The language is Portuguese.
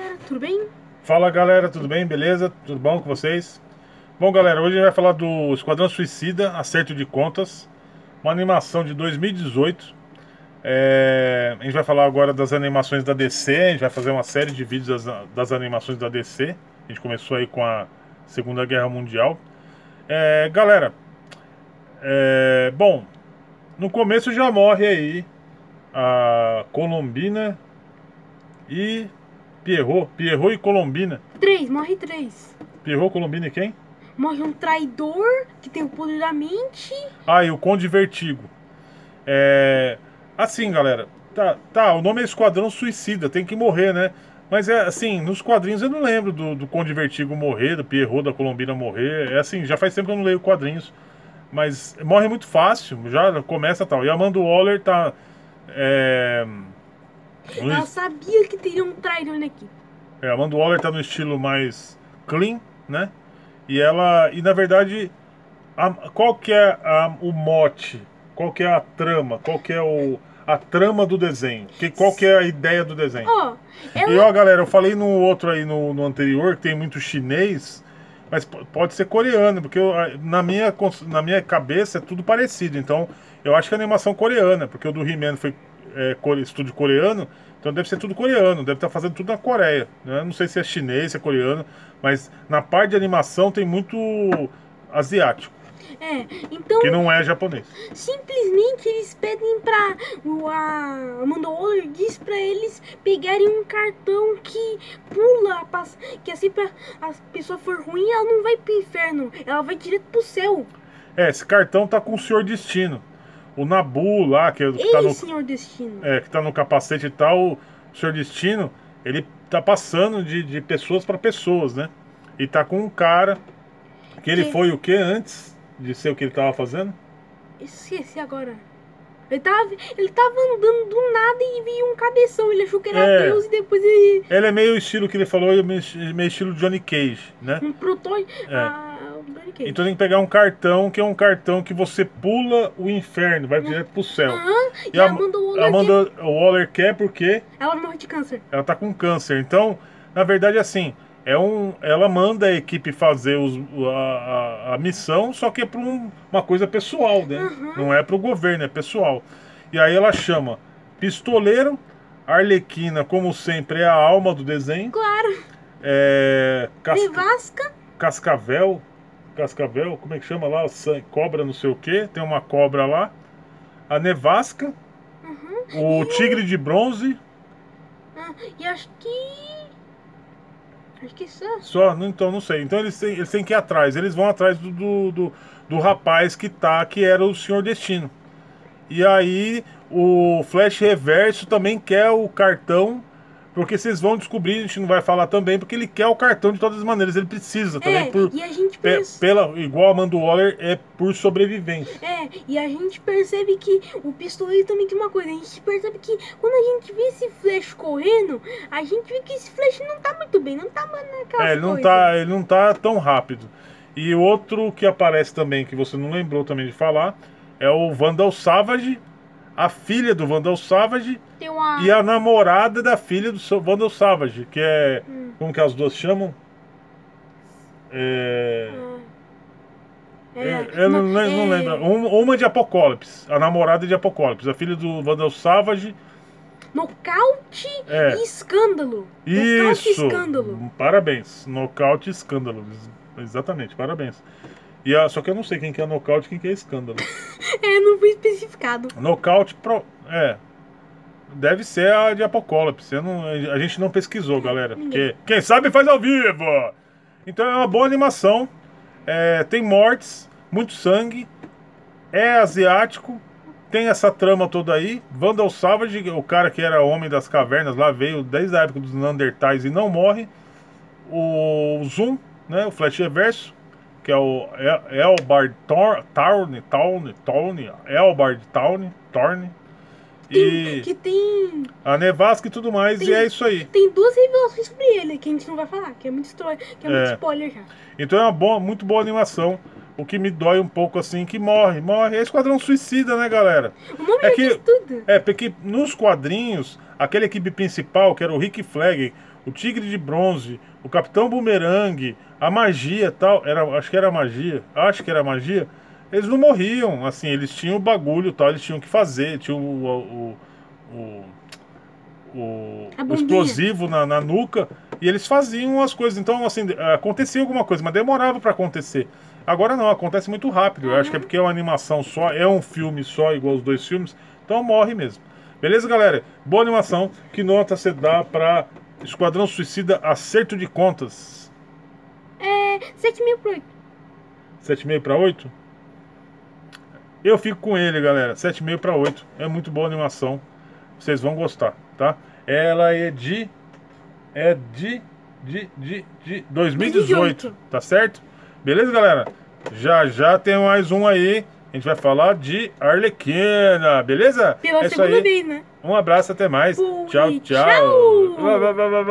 galera, tudo bem? Fala galera, tudo bem? Beleza? Tudo bom com vocês? Bom galera, hoje a gente vai falar do Esquadrão Suicida, Acerto de Contas, uma animação de 2018. É... A gente vai falar agora das animações da DC, a gente vai fazer uma série de vídeos das, das animações da DC. A gente começou aí com a Segunda Guerra Mundial. É... Galera, é... bom, no começo já morre aí a Colombina e Pierrot. Pierrot e Colombina. Três, morre três. Pierrot, Colombina e quem? Morre um traidor que tem o poder da mente. Ah, e o Conde Vertigo. É. Assim, galera. Tá, tá, o nome é Esquadrão Suicida, tem que morrer, né? Mas é assim, nos quadrinhos eu não lembro do, do Conde Vertigo morrer, do Pierrot da Colombina morrer. É assim, já faz tempo que eu não leio quadrinhos. Mas morre muito fácil, já começa tal. E a Amanda Waller tá. É... no Ela sabia que teria um traidor aqui. É, a Amanda Waller tá no estilo mais clean, né? E ela, e na verdade, a- qual que é a- o mote? Qual que é a trama? Qual que é o, a trama do desenho? Que, qual que é a ideia do desenho? E ela. ó, galera, eu falei no outro aí, no, no anterior, que tem muito chinês, mas pode ser coreano, porque eu, na, minha, na minha cabeça é tudo parecido. Então, eu acho que é animação coreana, porque o do He-Man foi é, estúdio coreano, então deve ser tudo coreano, deve estar fazendo tudo na Coreia. Né? Não sei se é chinês, se é coreano, mas na parte de animação tem muito asiático, É, então que não é japonês. simplesmente eles pedem pra. O, a Amanda Waller diz pra eles pegarem um cartão que pula, que assim pra a pessoa for ruim, ela não vai pro inferno, ela vai direto pro céu. É, esse cartão tá com o Senhor Destino. O Nabu lá, que, que tá Ei, no, senhor destino. é, que tá no capacete e tal, o Senhor Destino, ele tá passando de, de pessoas para pessoas, né? E tá com um cara que ele Que- foi o que antes de ser o que ele tava fazendo? Esqueci agora. Ele tava, ele tava andando do nada e viu um cabeção. Ele achou que era É. Deus e depois ele. Ele é meio estilo que ele falou, é meio, meio estilo Johnny Cage, né? Um protótipo. É. Ah, o Cage. Então tem que pegar um cartão que é um cartão que você pula o inferno, vai direto pro céu. Aham, e, E a Amanda Waller Amanda Waller quer porque ela morre de câncer. ela tá com câncer. Então, na verdade, assim, é um, ela manda a equipe fazer os, a, a, a missão, só que é para uma coisa pessoal, né? Uhum. Não é para o governo, é pessoal. E aí ela chama Pistoleiro, Arlequina, como sempre, é a alma do desenho. Claro. É, Casca- Nevasca. Cascavel, Cascavel, como é que chama lá? Cobra não sei o que, tem uma cobra lá. A Nevasca, Uhum. o Tigre de Bronze, Ah, e acho que. Acho que só. Só, não- então não sei. Então eles têm, eles têm que ir atrás. Eles vão atrás do, do, do, do rapaz que tá, que era o Senhor Destino. E aí o Flash Reverso também quer o cartão. Porque vocês vão descobrir, a gente não vai falar também, porque ele quer o cartão de todas as maneiras. Ele precisa também. É, por, e a gente pe- pela, igual a Amanda Waller, é por sobrevivência. É, e a gente percebe que o pistoleiro também tem uma coisa. A gente percebe que quando a gente vê esse flash correndo, a gente vê que esse flash não tá muito bem, não tá naquela É, ele não, tá, ele não tá tão rápido. E outro que aparece também, que você não lembrou também de falar, é o Vandal Savage, a filha do Vandal Savage uma. e a namorada da filha do Vandal Savage, que é. Hum. Como que as duas chamam? É. É, eu não, não, lem- não é- lembro. Um- Uma de Apocalipse, a namorada de Apocalipse, a filha do Vandal Savage. Nocaute É. e escândalo. Nocaute e Isso! escândalo. Parabéns. Nocaute e escândalo. Exatamente, parabéns. E a, só que eu não sei quem que é nocaute e quem que é escândalo. É, não foi especificado. Nocaute pro. É. Deve ser a de Apocalipse. Não- a gente não pesquisou, galera. Porque quem sabe faz ao vivo. Então é uma boa animação. É, tem mortes, muito sangue. É asiático. Tem essa trama toda aí. Vandal Savage, o cara que era homem das cavernas lá, veio desde a época dos Neandertais e não morre. O Zoom, né? O Flash Reverso, que é o El- Elbard Tor- Town, Town, Town, Elbard Town, Thorne. Tem, E que tem, a Nevasca e tudo mais, Tem- e é isso aí. tem duas revelações sobre ele que a gente não vai falar, que é muito, que é muito É. spoiler já. Então é uma boa, muito boa animação. O que me dói um pouco assim, que morre, morre. É Esquadrão Suicida, né, galera? O nome É que- tudo. É, porque nos quadrinhos, aquela equipe principal, que era o Rick Flag, o Tigre de Bronze, o Capitão Boomerang, a magia tal, era, acho que era magia, acho que era magia, eles não morriam, assim, eles tinham o bagulho tal, eles tinham que fazer, tinham o, o, o, o, o explosivo na, na, nuca, e eles faziam as coisas, então, assim, acontecia alguma coisa, mas demorava para acontecer. Agora não, acontece muito rápido, uhum. eu acho que é porque é uma animação só, é um filme só, igual os dois filmes, então morre mesmo. Beleza, galera? Boa animação. Que nota você dá pra Esquadrão Suicida Acerto de Contas? É. 7,5 pra 8. 7,5 pra 8? Eu fico com ele, galera. 7,5 para 8. É muito boa a animação. Vocês vão gostar, tá? Ela é de. É de. De. De. de 2018. Tá certo? Beleza, galera? Já já tem mais um aí. A gente vai falar de Arlequina, beleza? Pela é segunda vez, né? Um abraço, até mais. Tchau, tchau. tchau.